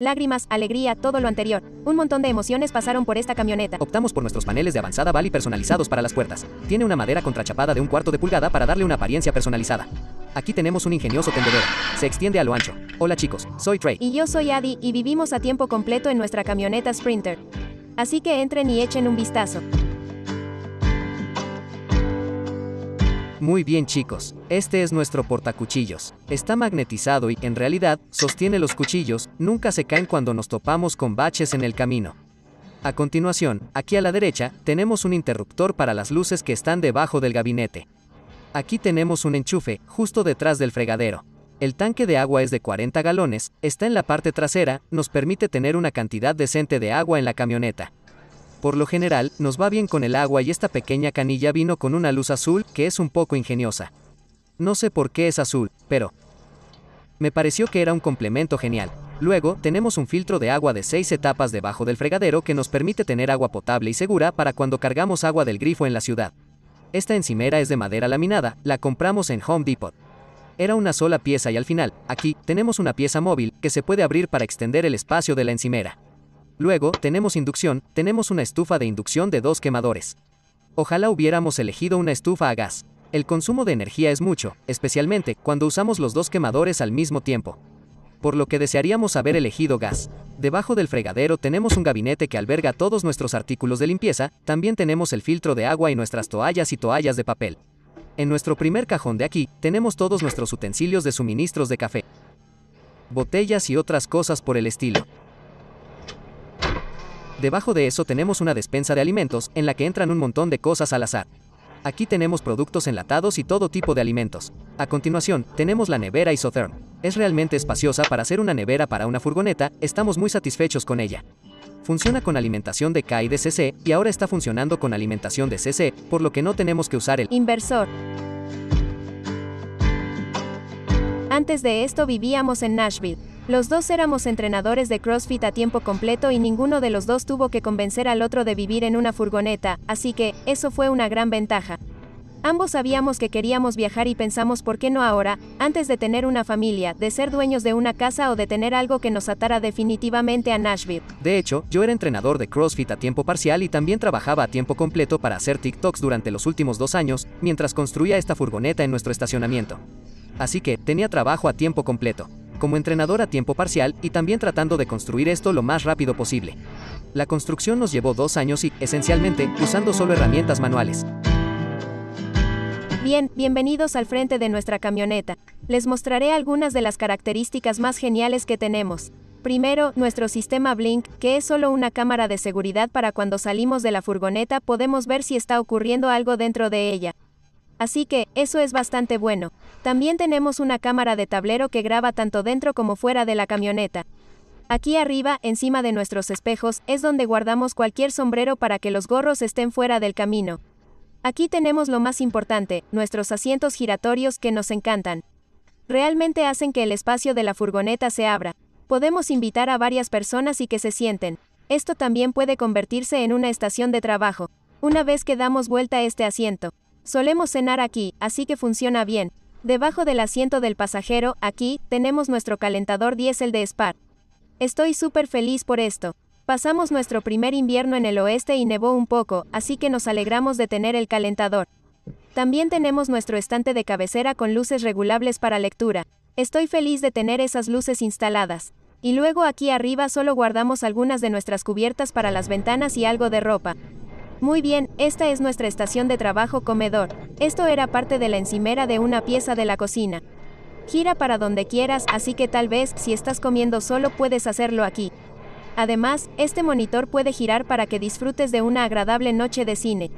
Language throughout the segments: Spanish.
Lágrimas, alegría, todo lo anterior. Un montón de emociones pasaron por esta camioneta. Optamos por nuestros paneles de avanzada Bali personalizados para las puertas. Tiene una madera contrachapada de un cuarto de pulgada para darle una apariencia personalizada. Aquí tenemos un ingenioso tendedero. Se extiende a lo ancho. Hola chicos, soy Trey. Y yo soy Adi y vivimos a tiempo completo en nuestra camioneta Sprinter. Así que entren y echen un vistazo. Muy bien chicos, este es nuestro portacuchillos. Está magnetizado y, en realidad, sostiene los cuchillos, nunca se caen cuando nos topamos con baches en el camino. A continuación, aquí a la derecha, tenemos un interruptor para las luces que están debajo del gabinete. Aquí tenemos un enchufe, justo detrás del fregadero. El tanque de agua es de 40 galones, está en la parte trasera, nos permite tener una cantidad decente de agua en la camioneta. Por lo general, nos va bien con el agua y esta pequeña canilla vino con una luz azul que es un poco ingeniosa. No sé por qué es azul, pero... Me pareció que era un complemento genial. Luego, tenemos un filtro de agua de 6 etapas debajo del fregadero que nos permite tener agua potable y segura para cuando cargamos agua del grifo en la ciudad. Esta encimera es de madera laminada, la compramos en Home Depot. Era una sola pieza y al final, aquí, tenemos una pieza móvil que se puede abrir para extender el espacio de la encimera. Luego, tenemos inducción, tenemos una estufa de inducción de dos quemadores. Ojalá hubiéramos elegido una estufa a gas. El consumo de energía es mucho, especialmente cuando usamos los dos quemadores al mismo tiempo. Por lo que desearíamos haber elegido gas. Debajo del fregadero tenemos un gabinete que alberga todos nuestros artículos de limpieza, también tenemos el filtro de agua y nuestras toallas y toallas de papel. En nuestro primer cajón de aquí, tenemos todos nuestros utensilios de suministros de café, botellas y otras cosas por el estilo. Debajo de eso tenemos una despensa de alimentos, en la que entran un montón de cosas al azar. Aquí tenemos productos enlatados y todo tipo de alimentos. A continuación, tenemos la nevera Isotherm. Es realmente espaciosa para ser una nevera para una furgoneta, estamos muy satisfechos con ella. Funciona con alimentación de K y de CC, y ahora está funcionando con alimentación de CC, por lo que no tenemos que usar el Inversor. Antes de esto vivíamos en Nashville. Los dos éramos entrenadores de CrossFit a tiempo completo y ninguno de los dos tuvo que convencer al otro de vivir en una furgoneta, así que, eso fue una gran ventaja. Ambos sabíamos que queríamos viajar y pensamos por qué no ahora, antes de tener una familia, de ser dueños de una casa o de tener algo que nos atara definitivamente a Nashville. De hecho, yo era entrenador de CrossFit a tiempo parcial y también trabajaba a tiempo completo para hacer TikToks durante los últimos dos años, mientras construía esta furgoneta en nuestro estacionamiento. Así que, tenía trabajo a tiempo completo como entrenador a tiempo parcial y también tratando de construir esto lo más rápido posible. La construcción nos llevó dos años y, esencialmente, usando solo herramientas manuales. Bien, bienvenidos al frente de nuestra camioneta. Les mostraré algunas de las características más geniales que tenemos. Primero, nuestro sistema Blink, que es solo una cámara de seguridad para cuando salimos de la furgoneta podemos ver si está ocurriendo algo dentro de ella. Así que, eso es bastante bueno. También tenemos una cámara de tablero que graba tanto dentro como fuera de la camioneta. Aquí arriba, encima de nuestros espejos, es donde guardamos cualquier sombrero para que los gorros estén fuera del camino. Aquí tenemos lo más importante, nuestros asientos giratorios que nos encantan. Realmente hacen que el espacio de la furgoneta se abra. Podemos invitar a varias personas y que se sienten. Esto también puede convertirse en una estación de trabajo. Una vez que damos vuelta a este asiento, Solemos cenar aquí, así que funciona bien. Debajo del asiento del pasajero, aquí, tenemos nuestro calentador diésel de Spar. Estoy súper feliz por esto. Pasamos nuestro primer invierno en el oeste y nevó un poco, así que nos alegramos de tener el calentador. También tenemos nuestro estante de cabecera con luces regulables para lectura. Estoy feliz de tener esas luces instaladas. Y luego aquí arriba solo guardamos algunas de nuestras cubiertas para las ventanas y algo de ropa. Muy bien, esta es nuestra estación de trabajo comedor. Esto era parte de la encimera de una pieza de la cocina. Gira para donde quieras, así que tal vez si estás comiendo solo puedes hacerlo aquí. Además, este monitor puede girar para que disfrutes de una agradable noche de cine.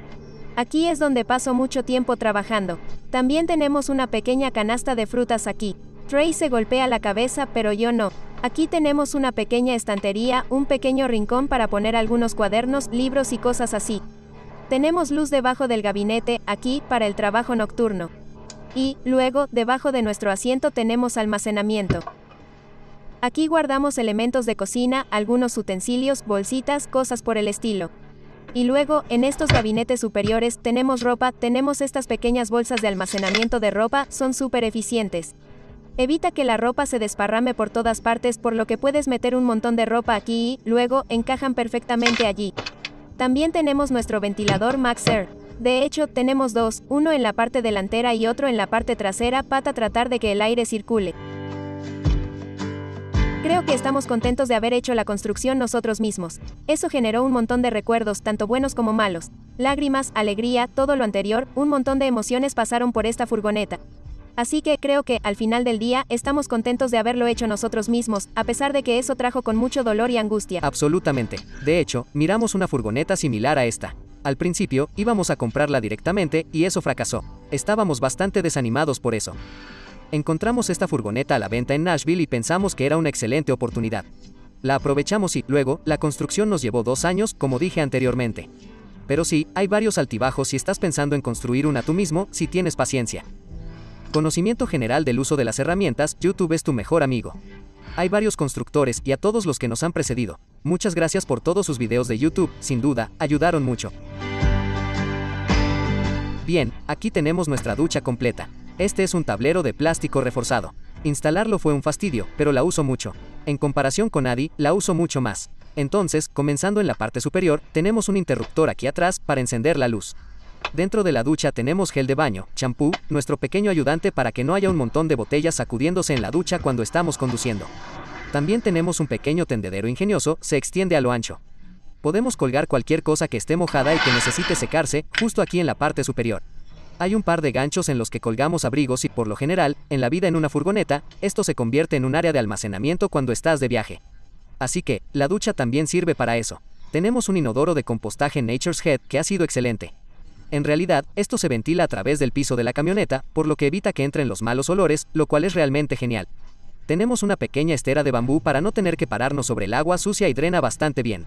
Aquí es donde paso mucho tiempo trabajando. También tenemos una pequeña canasta de frutas aquí. Trey se golpea la cabeza, pero yo no. Aquí tenemos una pequeña estantería, un pequeño rincón para poner algunos cuadernos, libros y cosas así. Tenemos luz debajo del gabinete, aquí, para el trabajo nocturno. Y, luego, debajo de nuestro asiento tenemos almacenamiento. Aquí guardamos elementos de cocina, algunos utensilios, bolsitas, cosas por el estilo. Y luego, en estos gabinetes superiores, tenemos ropa, tenemos estas pequeñas bolsas de almacenamiento de ropa, son súper eficientes. Evita que la ropa se desparrame por todas partes por lo que puedes meter un montón de ropa aquí y, luego, encajan perfectamente allí. También tenemos nuestro ventilador Max Air. De hecho, tenemos dos, uno en la parte delantera y otro en la parte trasera para tratar de que el aire circule. Creo que estamos contentos de haber hecho la construcción nosotros mismos. Eso generó un montón de recuerdos, tanto buenos como malos. Lágrimas, alegría, todo lo anterior, un montón de emociones pasaron por esta furgoneta. Así que creo que, al final del día, estamos contentos de haberlo hecho nosotros mismos, a pesar de que eso trajo con mucho dolor y angustia. Absolutamente. De hecho, miramos una furgoneta similar a esta. Al principio, íbamos a comprarla directamente, y eso fracasó. Estábamos bastante desanimados por eso. Encontramos esta furgoneta a la venta en Nashville y pensamos que era una excelente oportunidad. La aprovechamos y, luego, la construcción nos llevó dos años, como dije anteriormente. Pero sí, hay varios altibajos si estás pensando en construir una tú mismo, si tienes paciencia. Conocimiento general del uso de las herramientas, YouTube es tu mejor amigo. Hay varios constructores y a todos los que nos han precedido. Muchas gracias por todos sus videos de YouTube, sin duda, ayudaron mucho. Bien, aquí tenemos nuestra ducha completa. Este es un tablero de plástico reforzado. Instalarlo fue un fastidio, pero la uso mucho. En comparación con Adi, la uso mucho más. Entonces, comenzando en la parte superior, tenemos un interruptor aquí atrás para encender la luz. Dentro de la ducha tenemos gel de baño, champú, nuestro pequeño ayudante para que no haya un montón de botellas sacudiéndose en la ducha cuando estamos conduciendo. También tenemos un pequeño tendedero ingenioso, se extiende a lo ancho. Podemos colgar cualquier cosa que esté mojada y que necesite secarse, justo aquí en la parte superior. Hay un par de ganchos en los que colgamos abrigos y por lo general, en la vida en una furgoneta, esto se convierte en un área de almacenamiento cuando estás de viaje. Así que, la ducha también sirve para eso. Tenemos un inodoro de compostaje Nature's Head que ha sido excelente. En realidad, esto se ventila a través del piso de la camioneta, por lo que evita que entren los malos olores, lo cual es realmente genial. Tenemos una pequeña estera de bambú para no tener que pararnos sobre el agua sucia y drena bastante bien.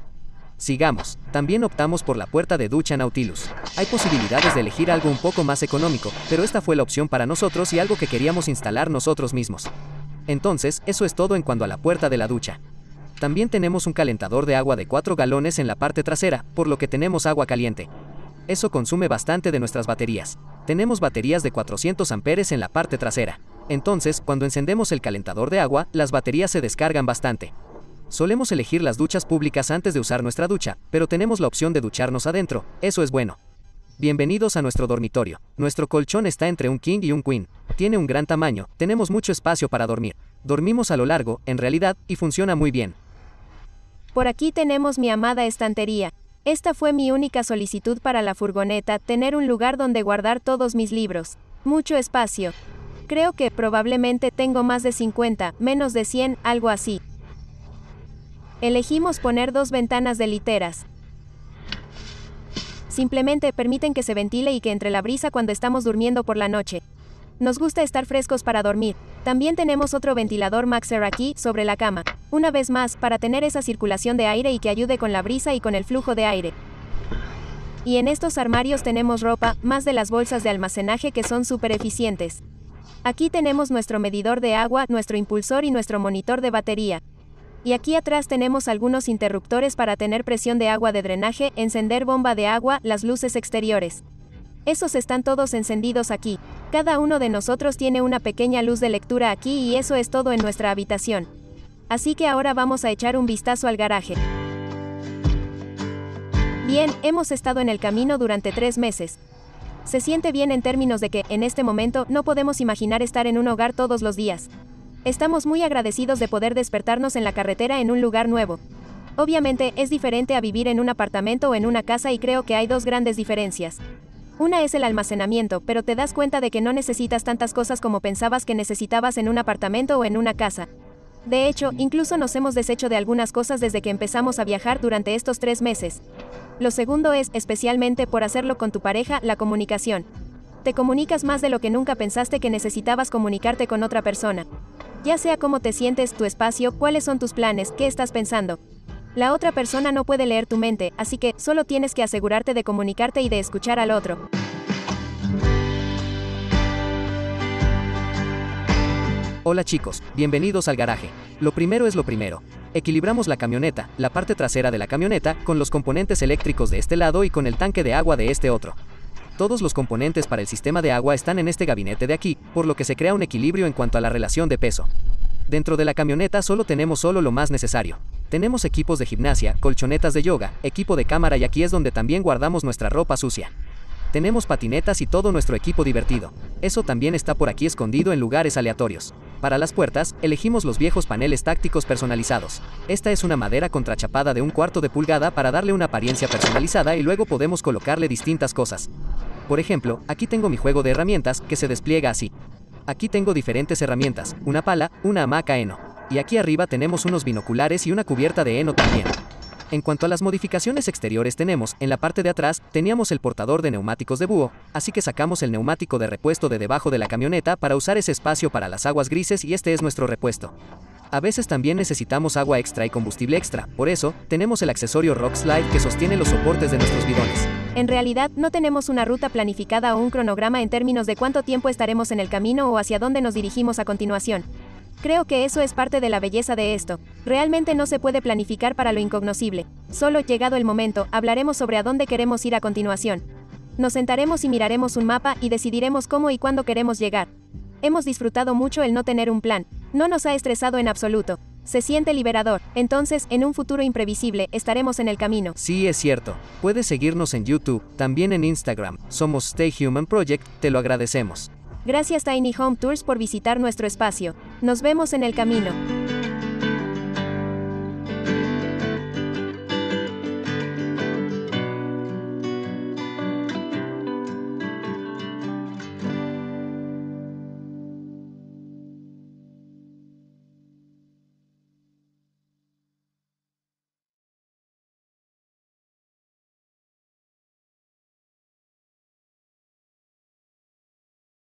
Sigamos, también optamos por la puerta de ducha Nautilus. Hay posibilidades de elegir algo un poco más económico, pero esta fue la opción para nosotros y algo que queríamos instalar nosotros mismos. Entonces, eso es todo en cuanto a la puerta de la ducha. También tenemos un calentador de agua de 4 galones en la parte trasera, por lo que tenemos agua caliente. Eso consume bastante de nuestras baterías. Tenemos baterías de 400 amperes en la parte trasera. Entonces, cuando encendemos el calentador de agua, las baterías se descargan bastante. Solemos elegir las duchas públicas antes de usar nuestra ducha, pero tenemos la opción de ducharnos adentro, eso es bueno. Bienvenidos a nuestro dormitorio. Nuestro colchón está entre un king y un queen. Tiene un gran tamaño, tenemos mucho espacio para dormir. Dormimos a lo largo, en realidad, y funciona muy bien. Por aquí tenemos mi amada estantería. Esta fue mi única solicitud para la furgoneta, tener un lugar donde guardar todos mis libros. Mucho espacio. Creo que probablemente tengo más de 50, menos de 100, algo así. Elegimos poner dos ventanas de literas. Simplemente permiten que se ventile y que entre la brisa cuando estamos durmiendo por la noche. Nos gusta estar frescos para dormir. También tenemos otro ventilador Maxer aquí, sobre la cama. Una vez más, para tener esa circulación de aire y que ayude con la brisa y con el flujo de aire. Y en estos armarios tenemos ropa, más de las bolsas de almacenaje que son súper eficientes. Aquí tenemos nuestro medidor de agua, nuestro impulsor y nuestro monitor de batería. Y aquí atrás tenemos algunos interruptores para tener presión de agua de drenaje, encender bomba de agua, las luces exteriores. Esos están todos encendidos aquí. Cada uno de nosotros tiene una pequeña luz de lectura aquí y eso es todo en nuestra habitación. Así que ahora vamos a echar un vistazo al garaje. Bien, hemos estado en el camino durante tres meses. Se siente bien en términos de que, en este momento, no podemos imaginar estar en un hogar todos los días. Estamos muy agradecidos de poder despertarnos en la carretera en un lugar nuevo. Obviamente, es diferente a vivir en un apartamento o en una casa y creo que hay dos grandes diferencias. Una es el almacenamiento, pero te das cuenta de que no necesitas tantas cosas como pensabas que necesitabas en un apartamento o en una casa. De hecho, incluso nos hemos deshecho de algunas cosas desde que empezamos a viajar durante estos tres meses. Lo segundo es, especialmente por hacerlo con tu pareja, la comunicación. Te comunicas más de lo que nunca pensaste que necesitabas comunicarte con otra persona. Ya sea cómo te sientes, tu espacio, cuáles son tus planes, qué estás pensando. La otra persona no puede leer tu mente, así que solo tienes que asegurarte de comunicarte y de escuchar al otro. Hola chicos, bienvenidos al garaje. Lo primero es lo primero. Equilibramos la camioneta, la parte trasera de la camioneta, con los componentes eléctricos de este lado y con el tanque de agua de este otro. Todos los componentes para el sistema de agua están en este gabinete de aquí, por lo que se crea un equilibrio en cuanto a la relación de peso. Dentro de la camioneta solo tenemos solo lo más necesario. Tenemos equipos de gimnasia, colchonetas de yoga, equipo de cámara y aquí es donde también guardamos nuestra ropa sucia. Tenemos patinetas y todo nuestro equipo divertido. Eso también está por aquí escondido en lugares aleatorios. Para las puertas, elegimos los viejos paneles tácticos personalizados. Esta es una madera contrachapada de un cuarto de pulgada para darle una apariencia personalizada y luego podemos colocarle distintas cosas. Por ejemplo, aquí tengo mi juego de herramientas que se despliega así. Aquí tengo diferentes herramientas, una pala, una hamaca heno. Y aquí arriba tenemos unos binoculares y una cubierta de heno también. En cuanto a las modificaciones exteriores tenemos, en la parte de atrás, teníamos el portador de neumáticos de búho, así que sacamos el neumático de repuesto de debajo de la camioneta para usar ese espacio para las aguas grises y este es nuestro repuesto. A veces también necesitamos agua extra y combustible extra, por eso, tenemos el accesorio Rock Slide que sostiene los soportes de nuestros bidones. En realidad, no tenemos una ruta planificada o un cronograma en términos de cuánto tiempo estaremos en el camino o hacia dónde nos dirigimos a continuación. Creo que eso es parte de la belleza de esto. Realmente no se puede planificar para lo incognoscible. Solo llegado el momento, hablaremos sobre a dónde queremos ir a continuación. Nos sentaremos y miraremos un mapa y decidiremos cómo y cuándo queremos llegar. Hemos disfrutado mucho el no tener un plan. No nos ha estresado en absoluto. Se siente liberador. Entonces, en un futuro imprevisible, estaremos en el camino. Sí, es cierto. Puedes seguirnos en YouTube, también en Instagram. Somos Stay Human Project, te lo agradecemos. Gracias Tiny Home Tours por visitar nuestro espacio. Nos vemos en el camino.